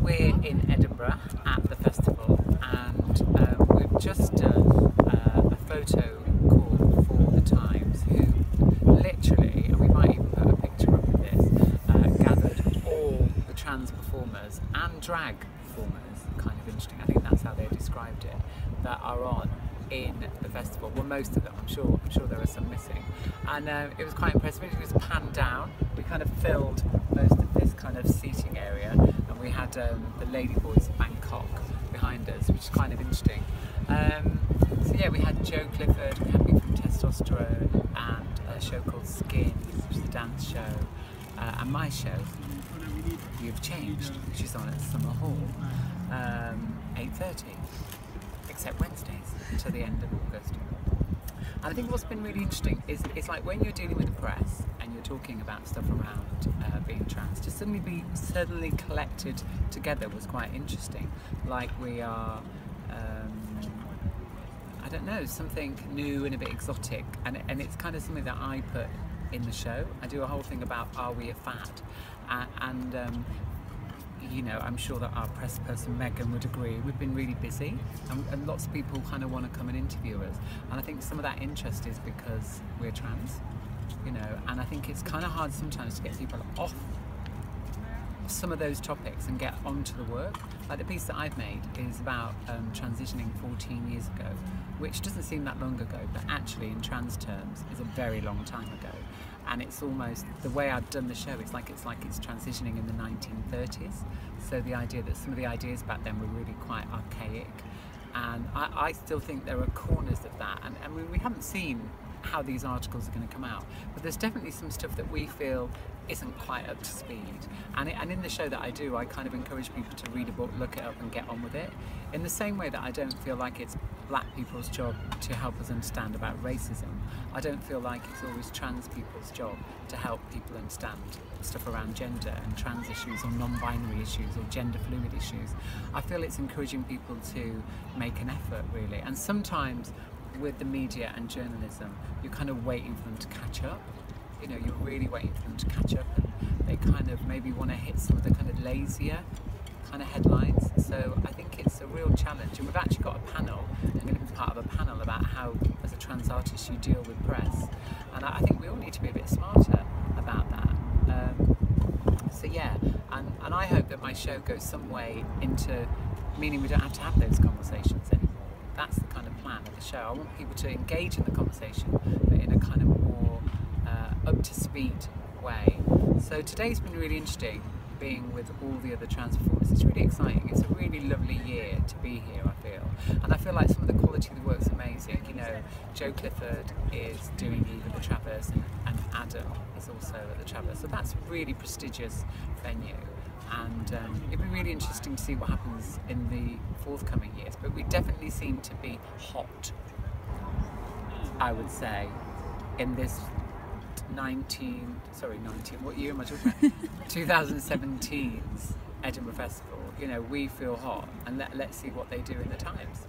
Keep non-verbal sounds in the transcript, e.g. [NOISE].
we're in Edinburgh at the festival and um, we've just done uh, a photo call for the Times who literally, and we might even put a picture up of this, uh, gathered all the trans performers and drag performers, kind of interesting, I think that's how they described it, that are on in the festival. Well, most of them, I'm sure. I'm sure there are some missing, and uh, it was quite impressive. It was panned down. We kind of filled most of this kind of seating area, we had um, the Ladyboys of Bangkok behind us, which is kind of interesting. Um, so yeah, we had Jo Clifford, we had me from Testosterone, and a show called Skin, which is a dance show, uh, and my show, You've Changed, which is on at Summerhall, um, 8.30 except Wednesdays until the end of August. And I think what's been really interesting is it's like when you're dealing with the press you're talking about stuff around uh, being trans, to suddenly be suddenly collected together was quite interesting. Like we are, um, I don't know, something new and a bit exotic, and and it's kind of something that I put in the show. I do a whole thing about are we a fad, uh, and um, you know, I'm sure that our press person Megan would agree. We've been really busy, and, and, lots of people kind of want to come and interview us. And I think some of that interest is because we're trans, you know. And I think it's kind of hard sometimes to get people off some of those topics and get onto the work. Like the piece that I've made is about um, transitioning 14 years ago, which doesn't seem that long ago, but actually in trans terms is a very long time ago and it's almost the way I've done the show. It's like it's like it's transitioning in the 1930s. So the idea that some of the ideas back then were really quite archaic, and I, I still think there are corners of that. And, and we, we haven't seen how these articles are going to come out, but there's definitely some stuff that we feel isn't quite up to speed. And, it, and in the show that I do, I kind of encourage people to read a book, look it up, and get on with it. In the same way that I don't feel like it's black people's job to help us understand about racism, I don't feel like it's always trans people's job to help people understand stuff around gender and trans issues or non-binary issues or gender fluid issues. I feel it's encouraging people to make an effort really. And sometimes with the media and journalism, you're kind of waiting for them to catch up. You know you're really waiting for them to catch up and they kind of maybe want to hit some of the kind of lazier kind of headlines. So I think it's a real challenge and we've actually got a panel I'm going to be part of a panel about how as a trans artist you deal with press. And I think we all need to be a bit smarter about that. Um, so yeah and, and I hope that my show goes some way into meaning we don't have to have those conversations anymore that's the kind of plan of the show I want people to engage in the conversation but in a kind of more uh, up to speed way. So today's been really interesting being with all the other trans performers. It's really exciting. It's a really lovely year to be here, I feel. And I feel like some of the quality of the work's amazing. You know, Jo Clifford is doing Eve the Traverse and, and Adam is also at the Traverse. So that's a really prestigious venue. And um, it'd be really interesting to see what happens in the forthcoming years. But we definitely seem to be hot, I would say, in this 19, sorry, 19, what year am I talking about? [LAUGHS] 2017's Edinburgh Festival. You know, we feel hot and let, let's see what they do in the Times.